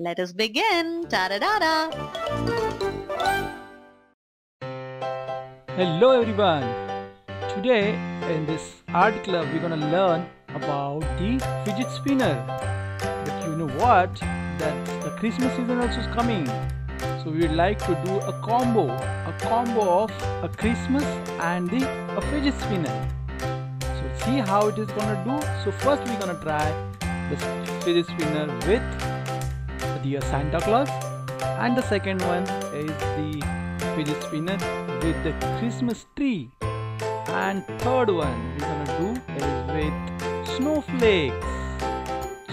Let us begin. Ta-da-da-da. Hello everyone. Today in this art club we're gonna learn about the fidget spinner. But you know what? That the Christmas season also is coming. So we would like to do a combo, a combo of a Christmas and the a fidget spinner. So see how it is gonna do. So first we're gonna try the fidget spinner with the Santa Claus. And the second one is the fidget spinner with the Christmas tree. And third one we're gonna do is with snowflakes.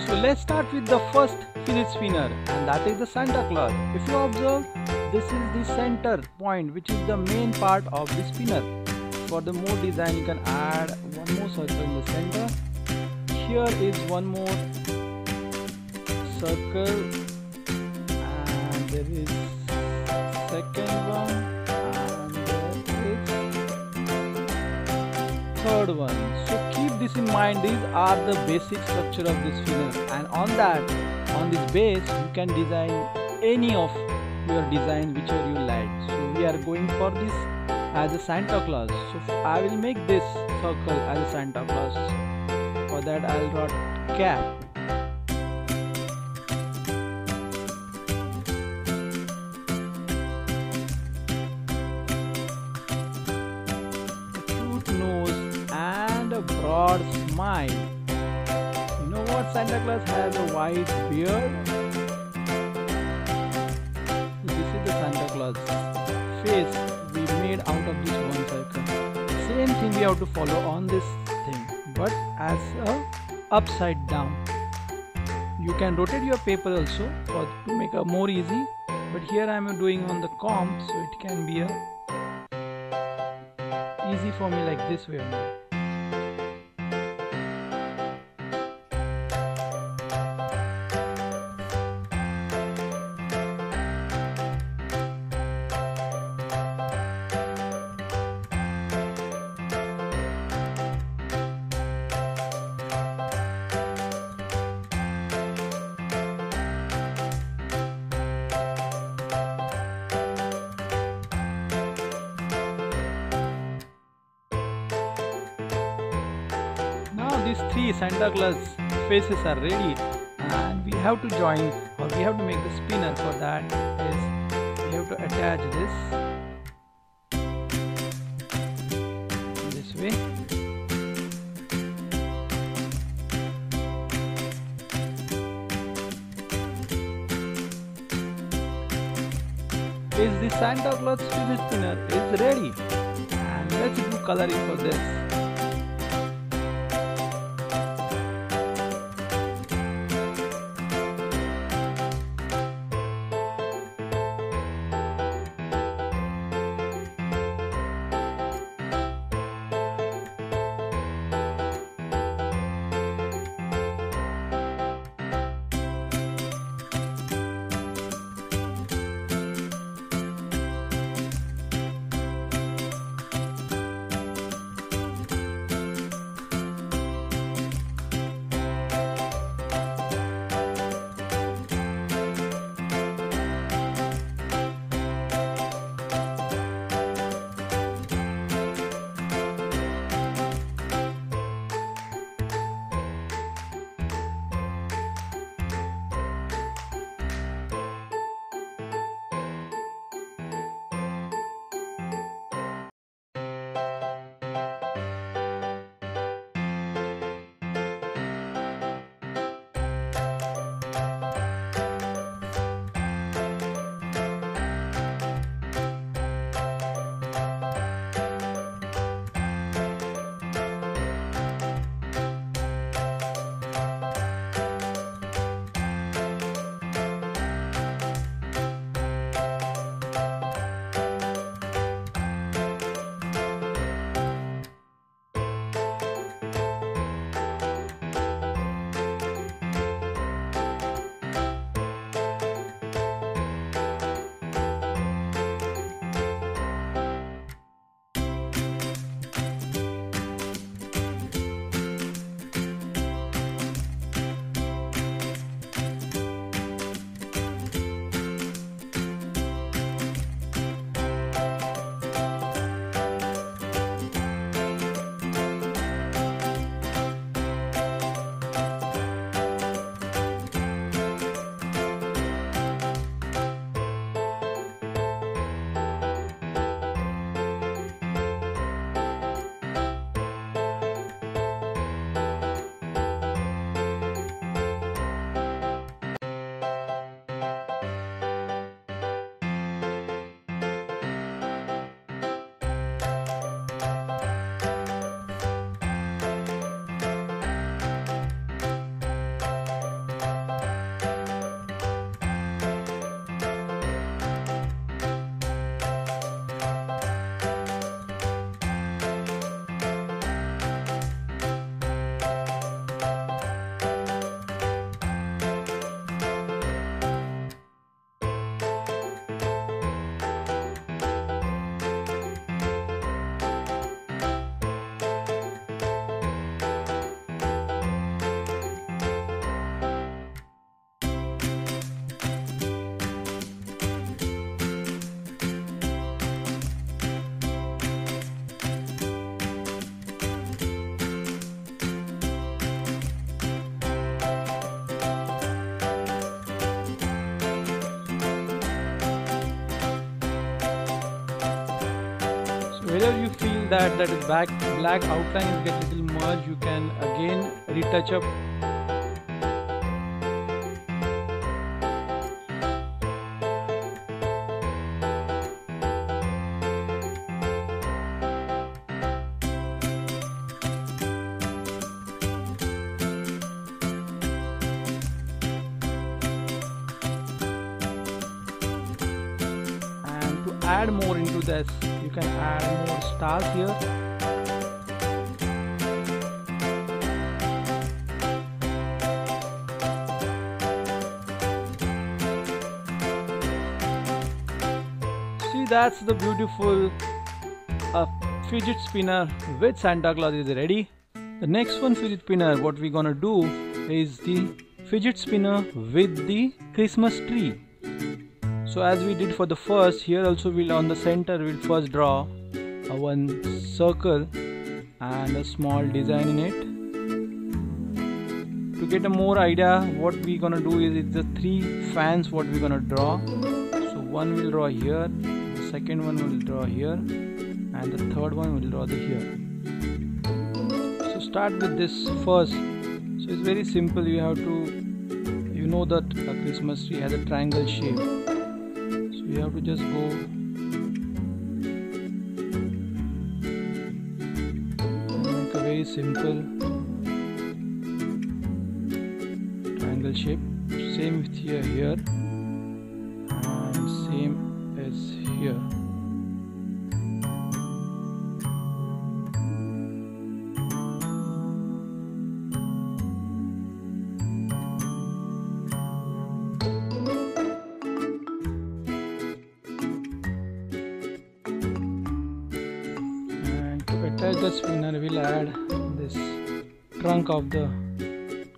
So let's start with the first fidget spinner and that is the Santa Claus. If you observe this is the center point which is the main part of the spinner for the more design you can add one more circle in the center. Here is one more circle there is second one and third one. So keep this in mind. These are the basic structure of this figure. And on that on this base you can design any of your design whichever you like. So we are going for this as a Santa Claus. So I will make this circle as a Santa Claus. For that I'll draw cap Santa Claus has a white beard. This is the Santa Claus face we made out of this one circle. Same thing we have to follow on this thing, but as a upside down. You can rotate your paper also for to make it more easy. But here I am doing on the comb, so it can be a easy for me like this way only. Faces are ready and we have to join or we have to make the spinner for that. Is we have to attach this this way. Is the Santa Claus fidget spinner is ready. And let's do coloring for this that that is black black outline is get little merged you can again retouch up. And to add more into this can add more stars here. See that's the beautiful uh, fidget spinner with Santa Claus. Is ready? The next one fidget spinner what we're gonna do is the fidget spinner with the Christmas tree so as we did for the first here also we'll on the center we'll first draw a one circle and a small design in it. To get a more idea what we are gonna do is it's the three fans what we're gonna draw. So one will draw here the second one will draw here and the third one will draw the here. So start with this first. So it's very simple. You have to you know that a christmas tree has a triangle shape you have to just go. Make a very simple triangle shape. Same with here here and same as here to attach spinner we'll add this trunk of the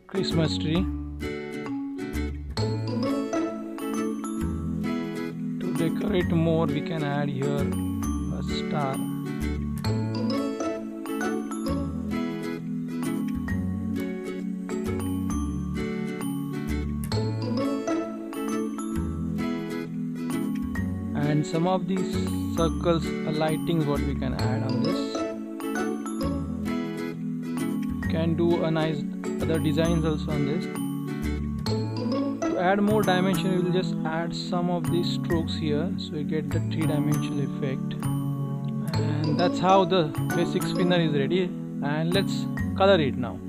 Christmas tree to decorate more. We can add here a star. And some of these circles lightings what we can add on this do a nice other designs also on this. To add more dimension we will just add some of these strokes here so you get the three dimensional effect. And that's how the basic spinner is ready. And let's color it now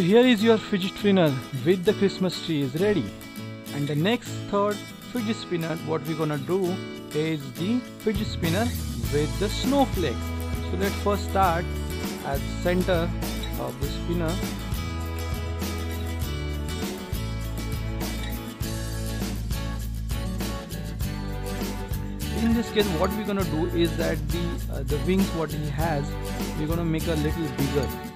So here is your fidget spinner with the Christmas tree is ready. And the next third fidget spinner what we're gonna do is the fidget spinner with the snowflake. So let's first start at center of the spinner in this case what we're gonna do is that the uh, the wings what he has we're gonna make a little bigger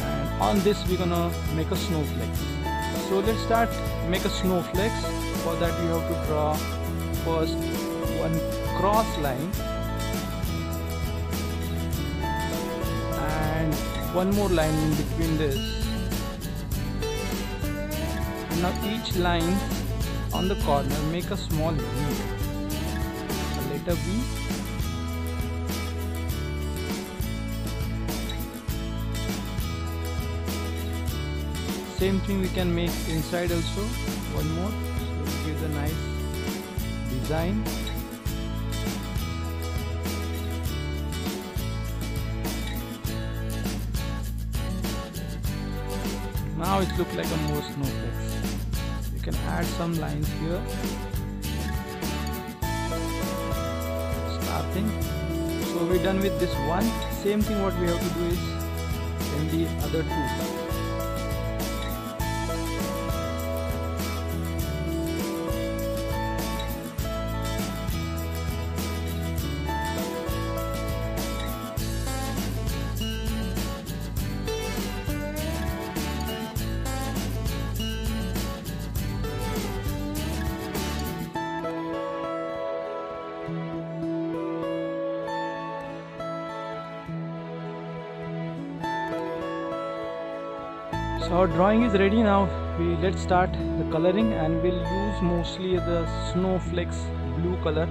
and on this we're gonna make a snowflake. So let's start. Make a snowflake. for that we have to draw first one cross line. And one more line in between this now each line on the corner make a small V. A letter V. Same thing we can make inside also. One more. So gives a nice design. Now it looks like a more snowflakes. you can add some lines here. Starting. So we're done with this one. Same thing what we have to do is in the other two so our drawing is ready now. We let's start the coloring and we'll use mostly the snowflakes blue color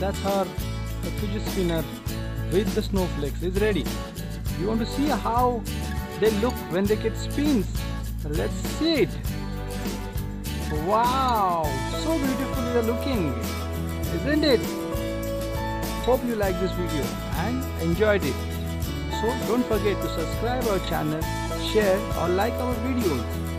that's our the fidget spinner with the snowflakes is ready. You want to see how they look when they get spins? Let's see it. Wow, so beautiful they're looking, isn't it? Hope you like this video and enjoyed it. So don't forget to subscribe our channel, share or like our videos.